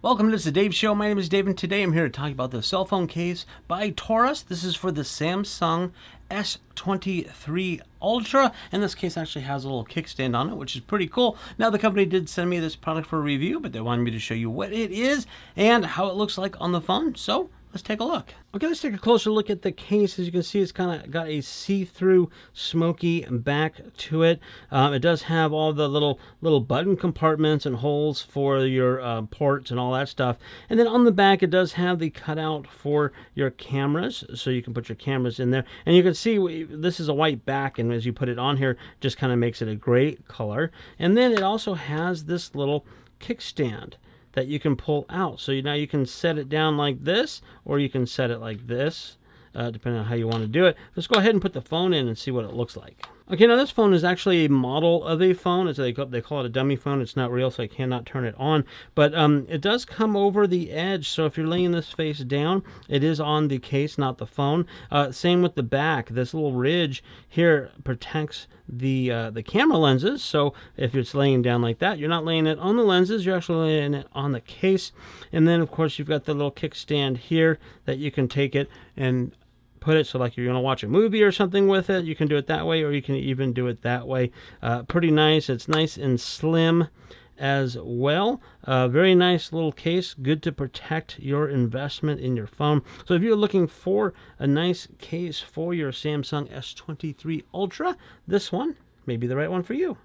Welcome to the Dave Show. My name is Dave, and today I'm here to talk about the cell phone case by TORRAS. This is for the Samsung S23 Ultra, and this case actually has a little kickstand on it, which is pretty cool. Now, the company did send me this product for review, but they wanted me to show you what it is and how it looks like on the phone. So let's take a look. Okay, let's take a closer look at the case. As you can see, it's kind of got a see-through smoky back to it. Um, it does have all the little little button compartments and holes for your uh, ports and all that stuff. And then on the back, it does have the cutout for your cameras, so you can put your cameras in there. And you can see this is a white back, and as you put it on here, just kind of makes it a great color. And then it also has this little kickstand that you can pull out. So now you can set it down like this, or you can set it like this, uh, depending on how you want to do it. Let's go ahead and put the phone in and see what it looks like. Okay, now this phone is actually a model of a phone. It's, they, call, they call it a dummy phone. It's not real, so I cannot turn it on. But um, it does come over the edge, so if you're laying this face down, it is on the case, not the phone. Uh, same with the back. This little ridge here protects the uh, the camera lenses. So if it's laying down like that, you're not laying it on the lenses. You're actually laying it on the case. And then, of course, you've got the little kickstand here that you can take it and put it. So like you're going to watch a movie or something with it you can do it that way or you can even do it that way. Uh, pretty nice. It's nice and slim as well. Uh, very nice little case. Good to protect your investment in your phone. So if you're looking for a nice case for your samsung s23 ultra this one may be the right one for you